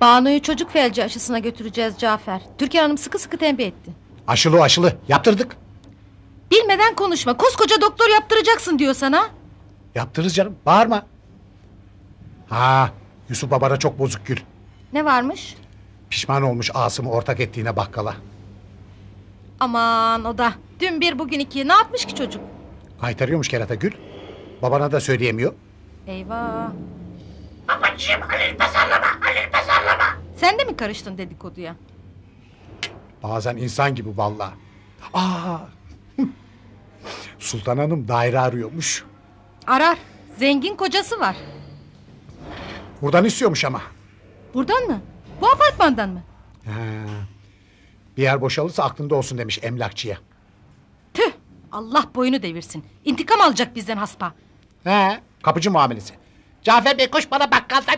Banu'yu çocuk felci aşısına götüreceğiz Cafer. Türkan Hanım sıkı sıkı tembih etti. Aşılı o aşılı. Yaptırdık. Bilmeden konuşma. Koskoca doktor yaptıracaksın diyor sana. Yaptırırız canım. Bağırma. Ha, Yusuf babana çok bozuk gül. Ne varmış? Pişman olmuş Asım'ı ortak ettiğine bakkala. Aman o da. Dün bir bugün iki. Ne yapmış ki çocuk? Kaytarıyormuş kerata gül. Babana da söyleyemiyor. Eyvah. Babacığım Halil pazarlama. Halil pazarlama. Sen de mi karıştın dedikoduya? Bazen insan gibi vallahi. Aa. Sultan Hanım daire arıyormuş. Arar. Zengin kocası var. Buradan istiyormuş ama. Buradan mı? Bu apartmandan mı? Ha. Bir yer boşalırsa aklında olsun demiş emlakçıya. Tüh. Allah boyunu devirsin. İntikam alacak bizden haspa. He, kapıcı muamelesi. Cafer Bey koş bana bakkaldan.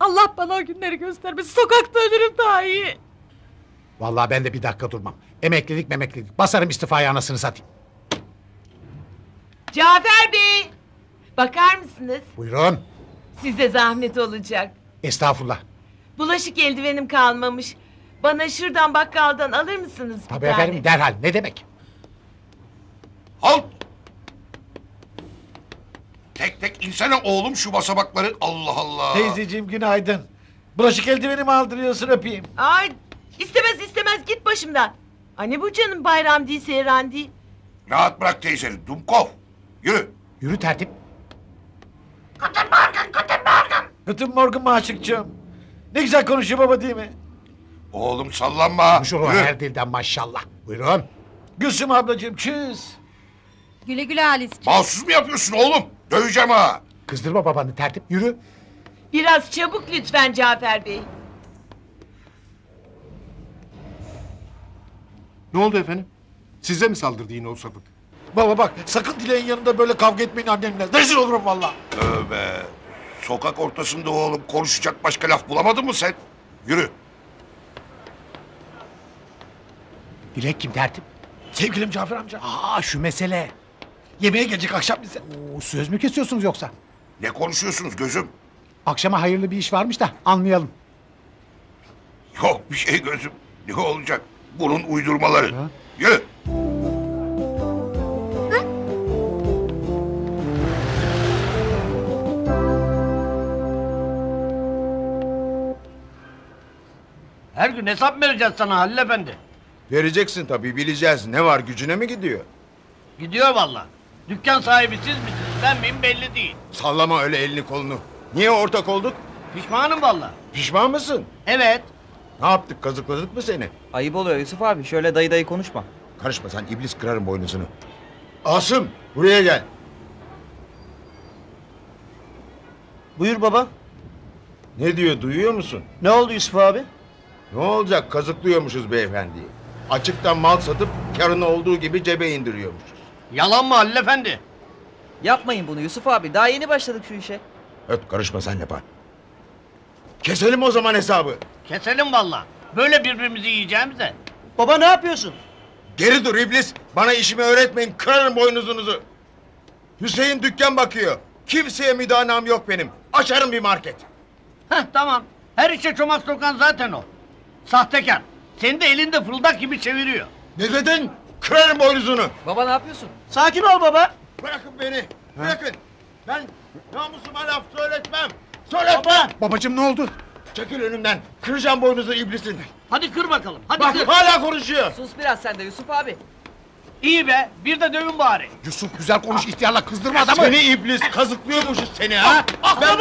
Allah bana o günleri göstermesin. Sokakta ölürüm daha iyi. Vallahi ben de bir dakika durmam. Emeklilik memeklilik. Basarım istifaya anasını satayım. Cafer Bey! Bakar mısınız? Buyurun. Size zahmet olacak. Estağfurullah. Bulaşık eldivenim kalmamış. Bana şuradan bakkaldan alır mısınız bir Tabii tane? efendim derhal. Ne demek? Halt! Tek tek insene oğlum şu basamakları. Allah Allah. Teyzeciğim günaydın. Bulaşık eldivenimi aldırıyorsun öpeyim. Ay istemez istemez git başımdan. Anne bu canım bayram değil seyran değil. Rahat bırak teyzeni. Dumkov. Yürü. Yürü tertip. Bütün morgun maşıkçığım. Ne güzel konuşuyor baba değil mi? Oğlum sallanma. Konuşur o Yürü. her dilden maşallah. Buyurun. Gülsüm ablacığım çüz. Güle güle Halisciğim. Mahsus mu yapıyorsun oğlum? Döveceğim ha. Kızdırma babanı tertip. Yürü. Biraz çabuk lütfen Cafer Bey. Ne oldu efendim? Size mi saldırdı yine o sapık? Baba bak sakın dileğin yanında böyle kavga etmeyin annemle. Rezil olurum valla. Tövbe. Sokak ortasında oğlum konuşacak başka laf bulamadın mı sen? Yürü. Dilek kim tertip? Sevgilim Cafer amca. Aa şu mesele. Yemeğe gelecek akşam bize. Oo, söz mü kesiyorsunuz yoksa? Ne konuşuyorsunuz gözüm? Akşama hayırlı bir iş varmış da anlayalım. Yok bir şey gözüm. Ne olacak? Bunun uydurmaları. Yürü. Her gün hesap vereceğiz sana Halil Efendi. Vereceksin tabii bileceğiz. Ne var gücüne mi gidiyor? Gidiyor valla. Dükkan sahibi siz misiniz ben miyim belli değil. Sallama öyle elini kolunu. Niye ortak olduk? Pişmanım valla. Pişman mısın? Evet. Ne yaptık kazıkladık mı seni? Ayıp oluyor Yusuf abi. Şöyle dayı dayı konuşma. Karışma sen iblis kırarım boynuzunu. Asım buraya gel. Buyur baba. Ne diyor duyuyor musun? Ne oldu Yusuf abi? Ne olacak kazıklıyormuşuz beyefendiyi. Açıktan mal satıp karını olduğu gibi cebe indiriyormuşuz. Yalan mı Halil Efendi? Yapmayın bunu Yusuf abi. Daha yeni başladık şu işe. Öt karışma sen yapar. Keselim o zaman hesabı. Keselim valla. Böyle birbirimizi yiyeceğimize. Baba ne yapıyorsun? Geri dur iblis. Bana işimi öğretmeyin. Kırarım boynuzunuzu. Hüseyin dükkan bakıyor. Kimseye müdanam yok benim. Açarım bir market. Heh tamam. Her işe çomak sokan zaten o. Sahtekar. Seni de elinde fırıldak gibi çeviriyor. Ne dedin? Kırarım boynuzunu. Baba ne yapıyorsun? Sakin ol baba. Bırakın beni. Bırakın. Ben namusuma laf söyletmem. Söyletmem. Babacığım ne oldu? Çekil önümden. Kıracağım boynuzu iblisin. Hadi kır bakalım. Hadi Bak kır. hala konuşuyor. Sus biraz sen de Yusuf abi. İyi be. Bir de dövün bari. Yusuf güzel konuş ihtiyarla kızdırma adamı. Seni iblis kazıklıyormuşuz seni ha. Ben...